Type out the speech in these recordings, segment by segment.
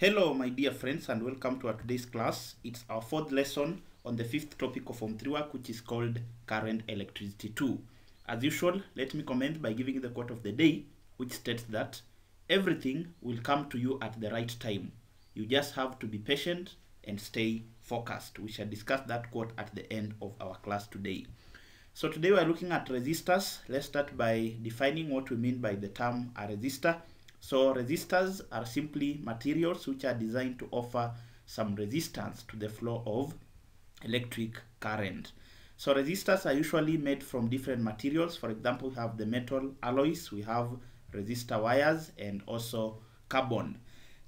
Hello, my dear friends, and welcome to our today's class. It's our fourth lesson on the fifth topic of Form 3 work, which is called Current Electricity 2. As usual, let me comment by giving the quote of the day, which states that everything will come to you at the right time. You just have to be patient and stay focused. We shall discuss that quote at the end of our class today. So today we are looking at resistors. Let's start by defining what we mean by the term a resistor. So resistors are simply materials which are designed to offer some resistance to the flow of electric current. So resistors are usually made from different materials. For example, we have the metal alloys, we have resistor wires, and also carbon.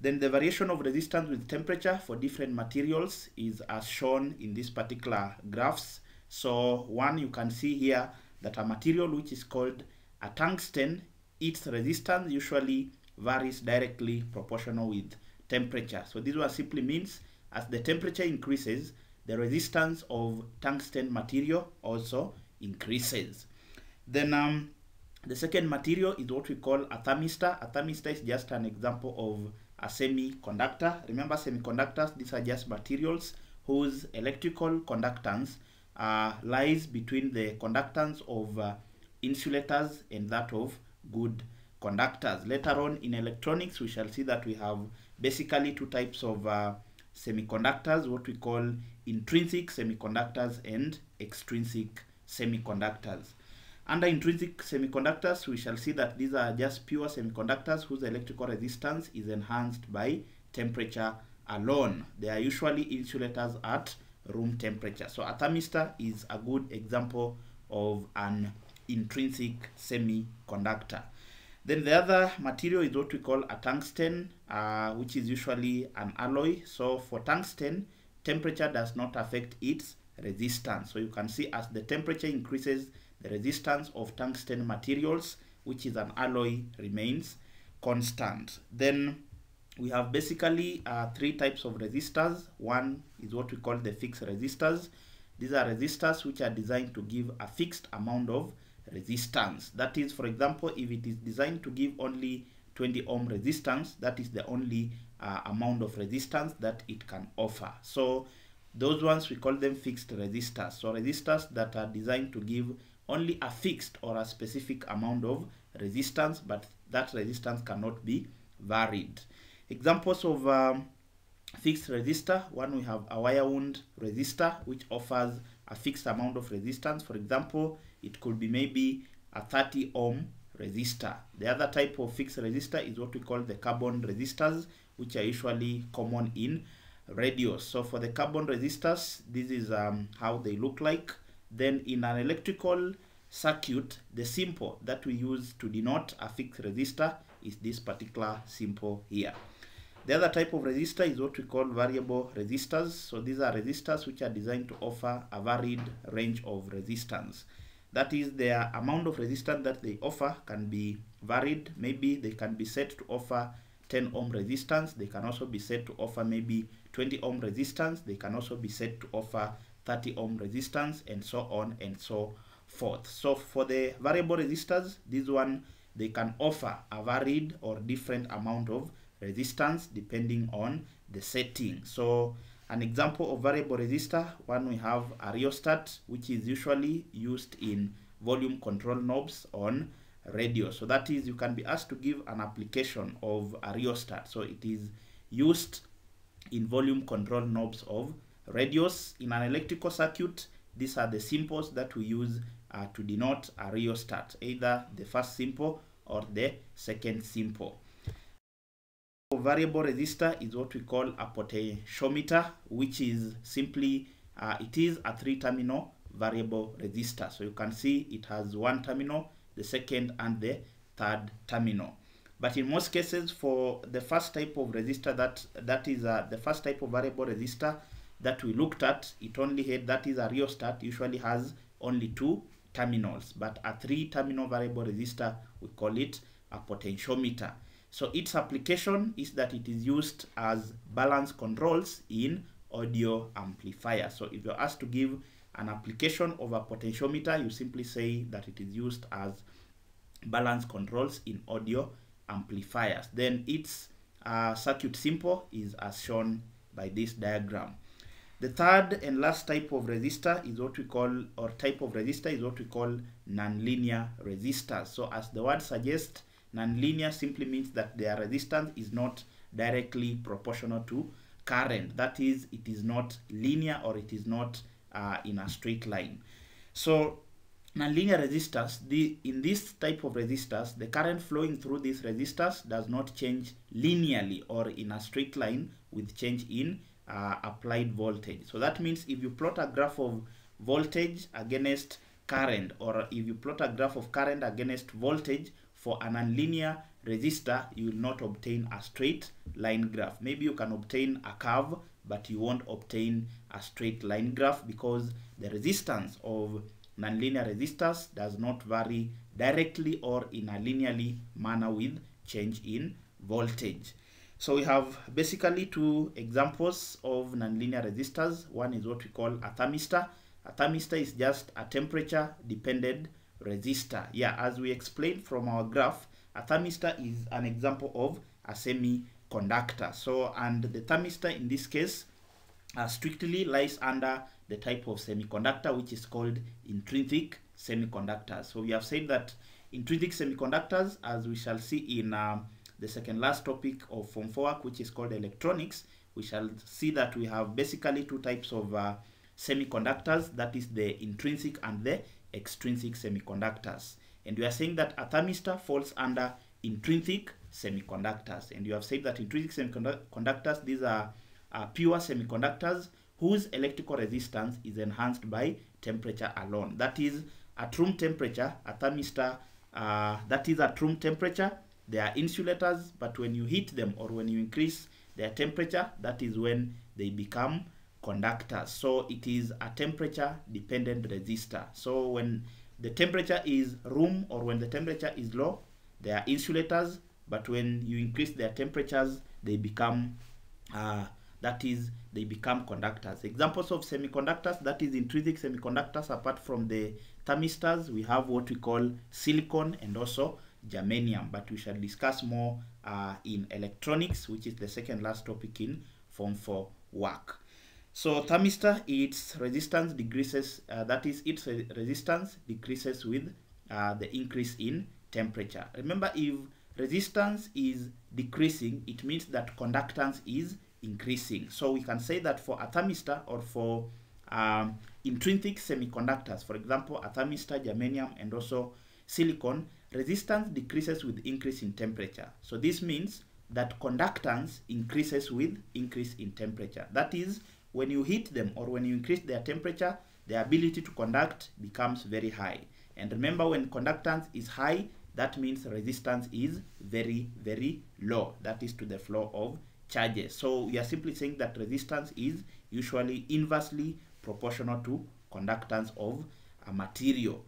Then the variation of resistance with temperature for different materials is as shown in these particular graphs. So one you can see here that a material which is called a tungsten, its resistance usually varies directly proportional with temperature. So this one simply means as the temperature increases, the resistance of tungsten material also increases. Then um, the second material is what we call a thermistor. A thermistor is just an example of a semiconductor. Remember semiconductors, these are just materials whose electrical conductance uh, lies between the conductance of uh, insulators and that of good conductors. Later on in electronics, we shall see that we have basically two types of uh, semiconductors, what we call intrinsic semiconductors and extrinsic semiconductors. Under intrinsic semiconductors, we shall see that these are just pure semiconductors whose electrical resistance is enhanced by temperature alone. They are usually insulators at room temperature. So a thermistor is a good example of an intrinsic semiconductor. Then the other material is what we call a tungsten, uh, which is usually an alloy. So for tungsten, temperature does not affect its resistance. So you can see as the temperature increases, the resistance of tungsten materials, which is an alloy, remains constant. Then we have basically uh, three types of resistors. One is what we call the fixed resistors. These are resistors which are designed to give a fixed amount of resistance. That is, for example, if it is designed to give only 20 ohm resistance, that is the only uh, amount of resistance that it can offer. So those ones we call them fixed resistors. So resistors that are designed to give only a fixed or a specific amount of resistance, but that resistance cannot be varied. Examples of um, fixed resistor, one we have a wire wound resistor, which offers a fixed amount of resistance. For example, it could be maybe a 30 ohm resistor. The other type of fixed resistor is what we call the carbon resistors, which are usually common in radios. So for the carbon resistors, this is um, how they look like. Then in an electrical circuit, the symbol that we use to denote a fixed resistor is this particular symbol here. The other type of resistor is what we call variable resistors. So these are resistors which are designed to offer a varied range of resistance. That is, their amount of resistance that they offer can be varied. Maybe they can be set to offer 10 ohm resistance. They can also be set to offer maybe 20 ohm resistance. They can also be set to offer 30 ohm resistance and so on and so forth. So for the variable resistors, this one, they can offer a varied or different amount of resistance depending on the setting. So an example of variable resistor, one we have a rheostat, which is usually used in volume control knobs on radio. So that is, you can be asked to give an application of a rheostat. So it is used in volume control knobs of radios. In an electrical circuit, these are the symbols that we use uh, to denote a rheostat, either the first symbol or the second symbol variable resistor is what we call a potentiometer, which is simply, uh, it is a three terminal variable resistor. So you can see it has one terminal, the second and the third terminal. But in most cases for the first type of resistor that that is uh, the first type of variable resistor that we looked at, it only had that is a rheostat usually has only two terminals, but a three terminal variable resistor we call it a potentiometer. So its application is that it is used as balance controls in audio amplifier. So if you're asked to give an application of a potentiometer, you simply say that it is used as balance controls in audio amplifiers. Then its uh, circuit simple is as shown by this diagram. The third and last type of resistor is what we call, or type of resistor is what we call nonlinear resistors. So as the word suggests, nonlinear simply means that their resistance is not directly proportional to current. That is, it is not linear or it is not uh, in a straight line. So nonlinear resistors, the, in this type of resistors, the current flowing through these resistors does not change linearly or in a straight line with change in uh, applied voltage. So that means if you plot a graph of voltage against current or if you plot a graph of current against voltage for a nonlinear resistor, you will not obtain a straight line graph. Maybe you can obtain a curve, but you won't obtain a straight line graph because the resistance of nonlinear resistors does not vary directly or in a linearly manner with change in voltage. So we have basically two examples of nonlinear resistors. One is what we call a thermistor. A thermistor is just a temperature dependent resistor. Yeah, as we explained from our graph, a thermistor is an example of a semiconductor. So, and the thermistor in this case uh, strictly lies under the type of semiconductor which is called intrinsic semiconductors. So we have said that intrinsic semiconductors, as we shall see in uh, the second last topic of Form 4 work, which is called electronics, we shall see that we have basically two types of uh, semiconductors, that is the intrinsic and the extrinsic semiconductors. And we are saying that a thermistor falls under intrinsic semiconductors. And you have said that intrinsic semiconductors, these are uh, pure semiconductors whose electrical resistance is enhanced by temperature alone. That is at room temperature, a thermistor, uh, that is at room temperature, they are insulators, but when you heat them or when you increase their temperature, that is when they become conductors. So it is a temperature dependent resistor. So when the temperature is room or when the temperature is low, they are insulators, but when you increase their temperatures, they become uh, that is they become conductors. Examples of semiconductors, that is intrinsic semiconductors, apart from the thermistors, we have what we call silicon and also germanium, but we shall discuss more uh, in electronics, which is the second last topic in Form 4 work. So thermistor, its resistance decreases, uh, that is its re resistance decreases with uh, the increase in temperature. Remember, if resistance is decreasing, it means that conductance is increasing. So we can say that for a thermistor or for um, intrinsic semiconductors, for example, a thermistor, germanium, and also silicon, resistance decreases with increase in temperature. So this means that conductance increases with increase in temperature. That is, when you heat them or when you increase their temperature, their ability to conduct becomes very high. And remember, when conductance is high, that means resistance is very, very low. That is to the flow of charges. So we are simply saying that resistance is usually inversely proportional to conductance of a material.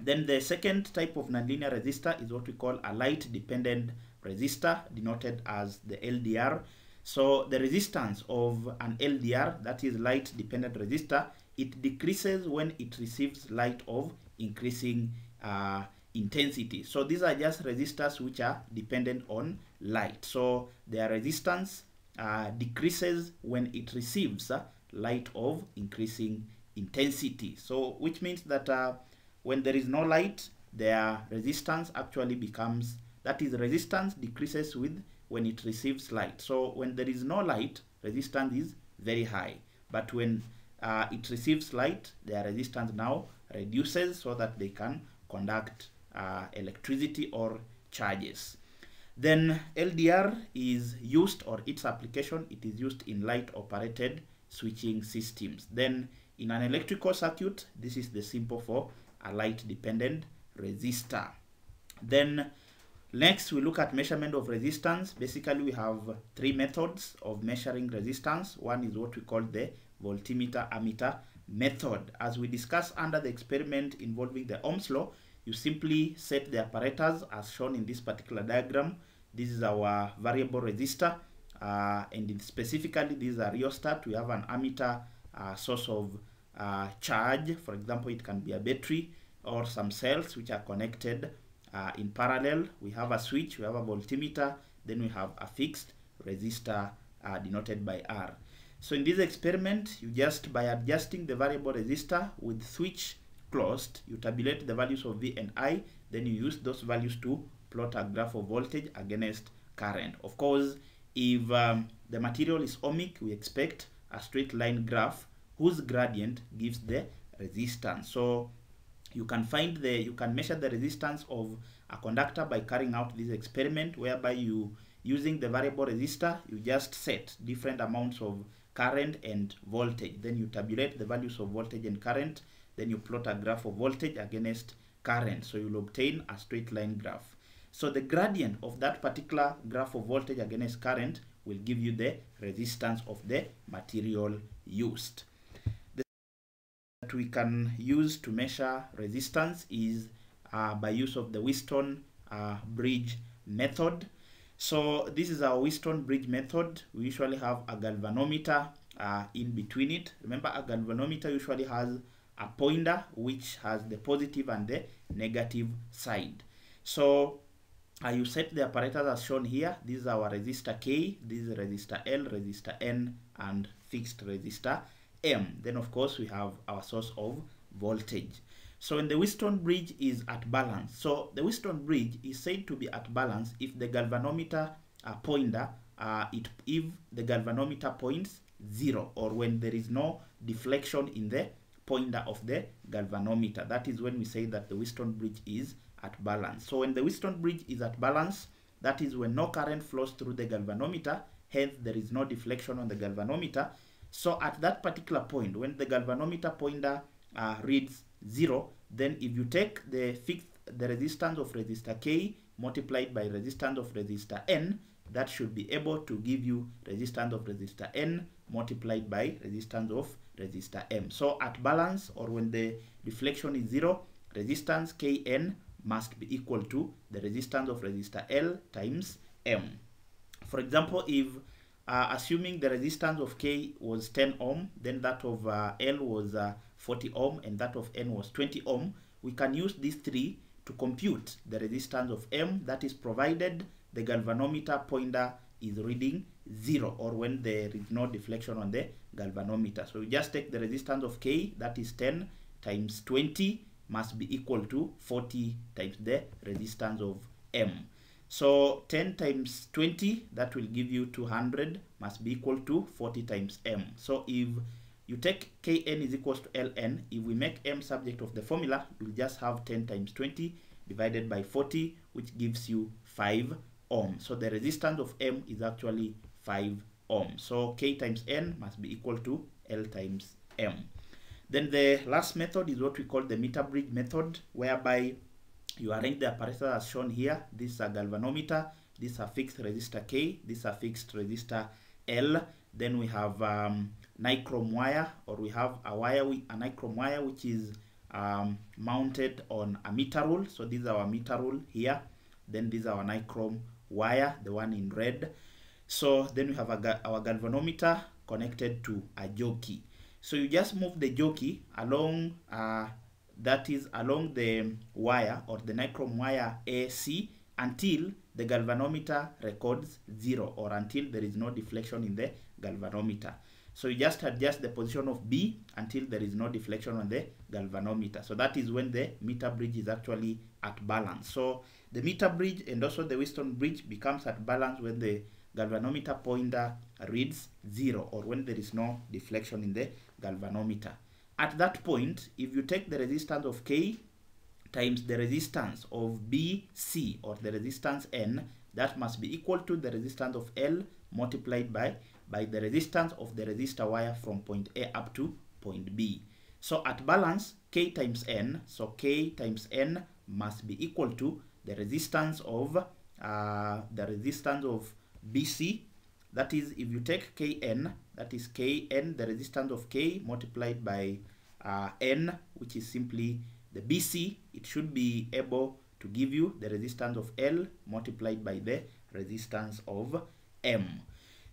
Then the second type of nonlinear resistor is what we call a light dependent resistor denoted as the LDR. So the resistance of an LDR, that is light dependent resistor, it decreases when it receives light of increasing uh, intensity. So these are just resistors which are dependent on light. So their resistance uh, decreases when it receives uh, light of increasing intensity. So which means that uh, when there is no light, their resistance actually becomes, that is resistance decreases with when it receives light. So when there is no light, resistance is very high. But when uh, it receives light, their resistance now reduces so that they can conduct uh, electricity or charges. Then LDR is used or its application, it is used in light operated switching systems. Then in an electrical circuit, this is the simple for a light dependent resistor. Then next we look at measurement of resistance. Basically we have three methods of measuring resistance. One is what we call the voltmeter ammeter method. As we discussed under the experiment involving the Ohm's law, you simply set the apparatus as shown in this particular diagram. This is our variable resistor uh, and specifically this is a rheostat. We have an ammeter uh, source of uh, charge. For example, it can be a battery or some cells which are connected uh, in parallel. We have a switch, we have a voltmeter, then we have a fixed resistor uh, denoted by R. So in this experiment, you just by adjusting the variable resistor with switch closed, you tabulate the values of V and I, then you use those values to plot a graph of voltage against current. Of course, if um, the material is ohmic, we expect a straight line graph whose gradient gives the resistance. So you can find the, you can measure the resistance of a conductor by carrying out this experiment whereby you, using the variable resistor, you just set different amounts of current and voltage. Then you tabulate the values of voltage and current. Then you plot a graph of voltage against current. So you'll obtain a straight line graph. So the gradient of that particular graph of voltage against current will give you the resistance of the material used. We can use to measure resistance is uh, by use of the Wheatstone uh, bridge method. So this is our Wheatstone bridge method. We usually have a galvanometer uh, in between it. Remember a galvanometer usually has a pointer which has the positive and the negative side. So uh, you set the apparatus as shown here. This is our resistor K, this is resistor L, resistor N, and fixed resistor M. Then of course we have our source of voltage. So when the Wheatstone bridge is at balance, so the Wheatstone bridge is said to be at balance if the galvanometer uh, pointer, uh, it, if the galvanometer points zero or when there is no deflection in the pointer of the galvanometer. That is when we say that the Wheatstone bridge is at balance. So when the Wheatstone bridge is at balance, that is when no current flows through the galvanometer, hence there is no deflection on the galvanometer. So at that particular point, when the galvanometer pointer uh, reads 0, then if you take the fixed the resistance of resistor K multiplied by resistance of resistor N, that should be able to give you resistance of resistor N multiplied by resistance of resistor M. So at balance or when the deflection is 0, resistance Kn must be equal to the resistance of resistor L times M. For example, if uh, assuming the resistance of K was 10 ohm, then that of uh, L was uh, 40 ohm, and that of N was 20 ohm, we can use these three to compute the resistance of M that is provided the galvanometer pointer is reading zero or when there is no deflection on the galvanometer. So we just take the resistance of K that is 10 times 20 must be equal to 40 times the resistance of M. So 10 times 20, that will give you 200, must be equal to 40 times M. So if you take Kn is equals to Ln, if we make M subject of the formula, you'll just have 10 times 20 divided by 40, which gives you 5 ohm. So the resistance of M is actually 5 ohm. So K times N must be equal to L times M. Then the last method is what we call the meter bridge method, whereby you arrange the apparatus as shown here. This is a galvanometer, this is a fixed resistor K, this is a fixed resistor L. Then we have um, nichrome wire, or we have a wire, a nichrome wire, which is um, mounted on a meter rule. So this is our meter rule here. Then this is our nichrome wire, the one in red. So then we have a, our galvanometer connected to a jockey. So you just move the jockey along, uh, that is along the wire or the nichrome wire AC until the galvanometer records zero or until there is no deflection in the galvanometer. So you just adjust the position of B until there is no deflection on the galvanometer. So that is when the meter bridge is actually at balance. So the meter bridge and also the Wheatstone bridge becomes at balance when the galvanometer pointer reads zero or when there is no deflection in the galvanometer. At that point, if you take the resistance of K times the resistance of BC or the resistance N, that must be equal to the resistance of L multiplied by, by the resistance of the resistor wire from point A up to point B. So at balance, K times N, so K times N must be equal to the resistance of uh, the resistance of BC. That is, if you take Kn, that is Kn, the resistance of K multiplied by uh, N, which is simply the BC, it should be able to give you the resistance of L multiplied by the resistance of M.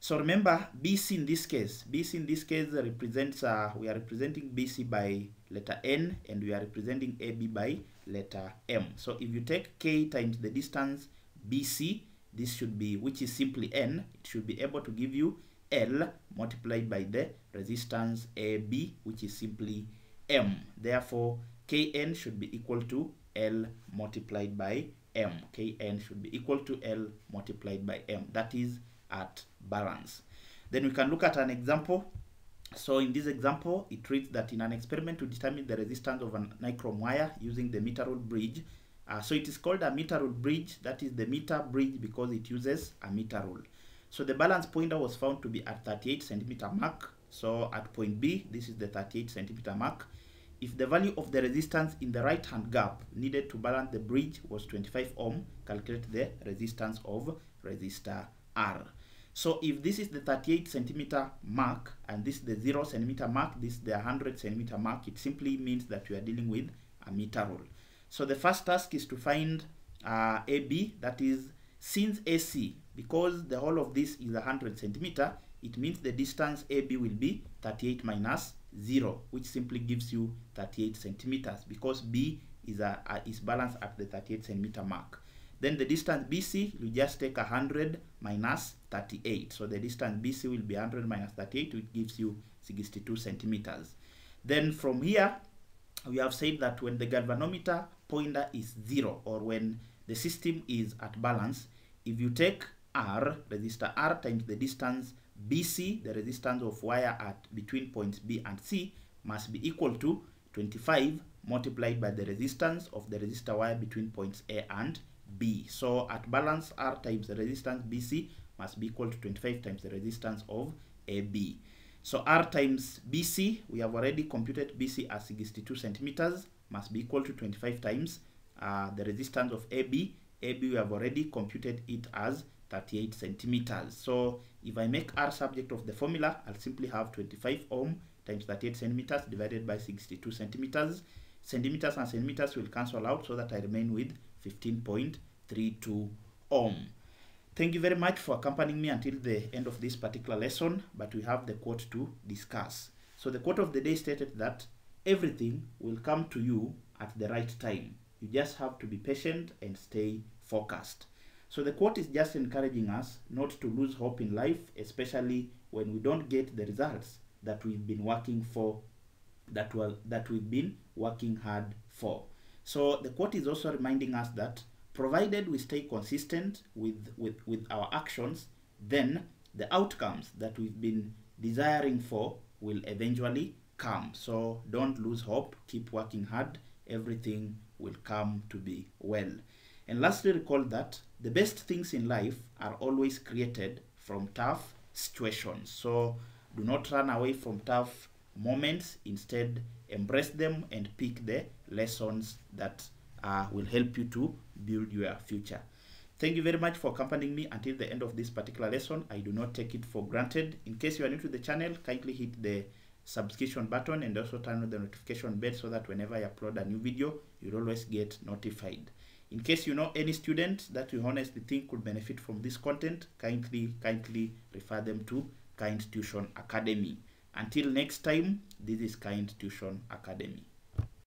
So remember, BC in this case, BC in this case represents, uh, we are representing BC by letter N and we are representing AB by letter M. So if you take K times the distance BC, this should be, which is simply N, it should be able to give you L multiplied by the resistance AB, which is simply M. Therefore, Kn should be equal to L multiplied by M. Kn should be equal to L multiplied by M. That is at balance. Then we can look at an example. So in this example, it reads that in an experiment to determine the resistance of a nichrome wire using the meter rule bridge, uh, so it is called a meter rule bridge, that is the meter bridge because it uses a meter rule. So the balance pointer was found to be at 38 centimeter mark. So at point B, this is the 38 centimeter mark. If the value of the resistance in the right hand gap needed to balance the bridge was 25 ohm, calculate the resistance of resistor R. So if this is the 38 centimeter mark and this is the 0 centimeter mark, this is the 100 centimeter mark, it simply means that we are dealing with a meter rule. So the first task is to find uh, AB, that is since AC, because the whole of this is 100 centimeter, it means the distance AB will be 38 minus 0, which simply gives you 38 centimeters because B is, a, a, is balanced at the 38 centimeter mark. Then the distance BC, you just take 100 minus 38. So the distance BC will be 100 minus 38, which gives you 62 centimeters. Then from here, we have said that when the galvanometer pointer is 0 or when the system is at balance, if you take R, resistor R times the distance BC, the resistance of wire at between points B and C, must be equal to 25 multiplied by the resistance of the resistor wire between points A and B. So at balance, R times the resistance BC must be equal to 25 times the resistance of AB. So R times BC, we have already computed BC as 62 centimeters, must be equal to 25 times uh, the resistance of AB. AB, we have already computed it as 38 centimeters. So if I make R subject of the formula, I'll simply have 25 ohm times 38 centimeters divided by 62 centimeters. Centimeters and centimeters will cancel out so that I remain with 15.32 ohm. Thank you very much for accompanying me until the end of this particular lesson, but we have the quote to discuss. So the quote of the day stated that everything will come to you at the right time. You just have to be patient and stay focused. So the quote is just encouraging us not to lose hope in life, especially when we don't get the results that we've been working for, that, well, that we've been working hard for. So the quote is also reminding us that provided we stay consistent with, with, with our actions, then the outcomes that we've been desiring for will eventually come. So don't lose hope, keep working hard, everything will come to be well. And lastly, recall that the best things in life are always created from tough situations. So do not run away from tough moments. Instead, embrace them and pick the lessons that uh, will help you to build your future. Thank you very much for accompanying me until the end of this particular lesson. I do not take it for granted. In case you are new to the channel, kindly hit the subscription button and also turn on the notification bell so that whenever I upload a new video, you'll always get notified. In case you know any student that you honestly think could benefit from this content, kindly, kindly refer them to Kind Tuition Academy. Until next time, this is Kind Tuition Academy.